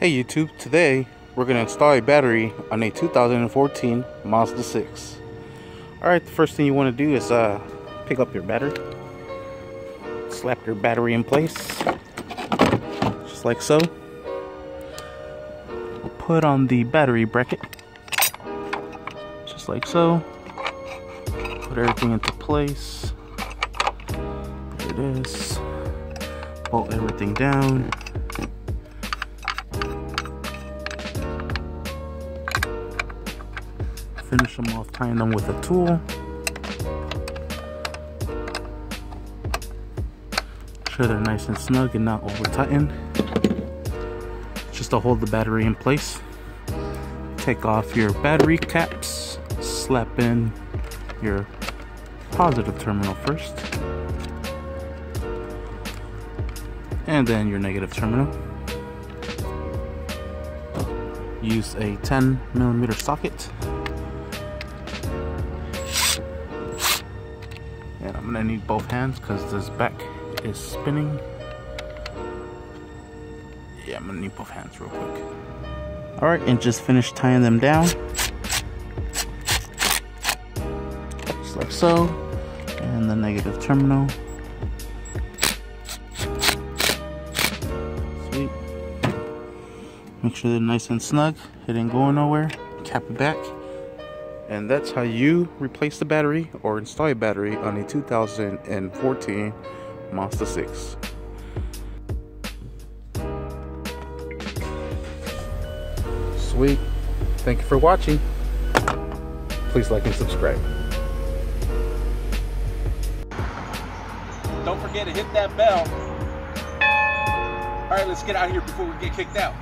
Hey YouTube, today we're going to install a battery on a 2014 Mazda 6. Alright, the first thing you want to do is uh, pick up your battery. Slap your battery in place. Just like so. Put on the battery bracket. Just like so. Put everything into place. There it is. Bolt everything down. Finish them off tying them with a tool. Sure they're nice and snug and not over tightened. Just to hold the battery in place. Take off your battery caps, slap in your positive terminal first. And then your negative terminal. Use a 10 millimeter socket and I'm gonna need both hands because this back is spinning. Yeah I'm gonna need both hands real quick. Alright and just finish tying them down. Just like so. And the negative terminal. Sweet. Make sure they're nice and snug. It ain't going nowhere. Cap it back and that's how you replace the battery or install a battery on a 2014 Mazda 6. Sweet. Thank you for watching. Please like and subscribe. Don't forget to hit that bell. All right, let's get out of here before we get kicked out.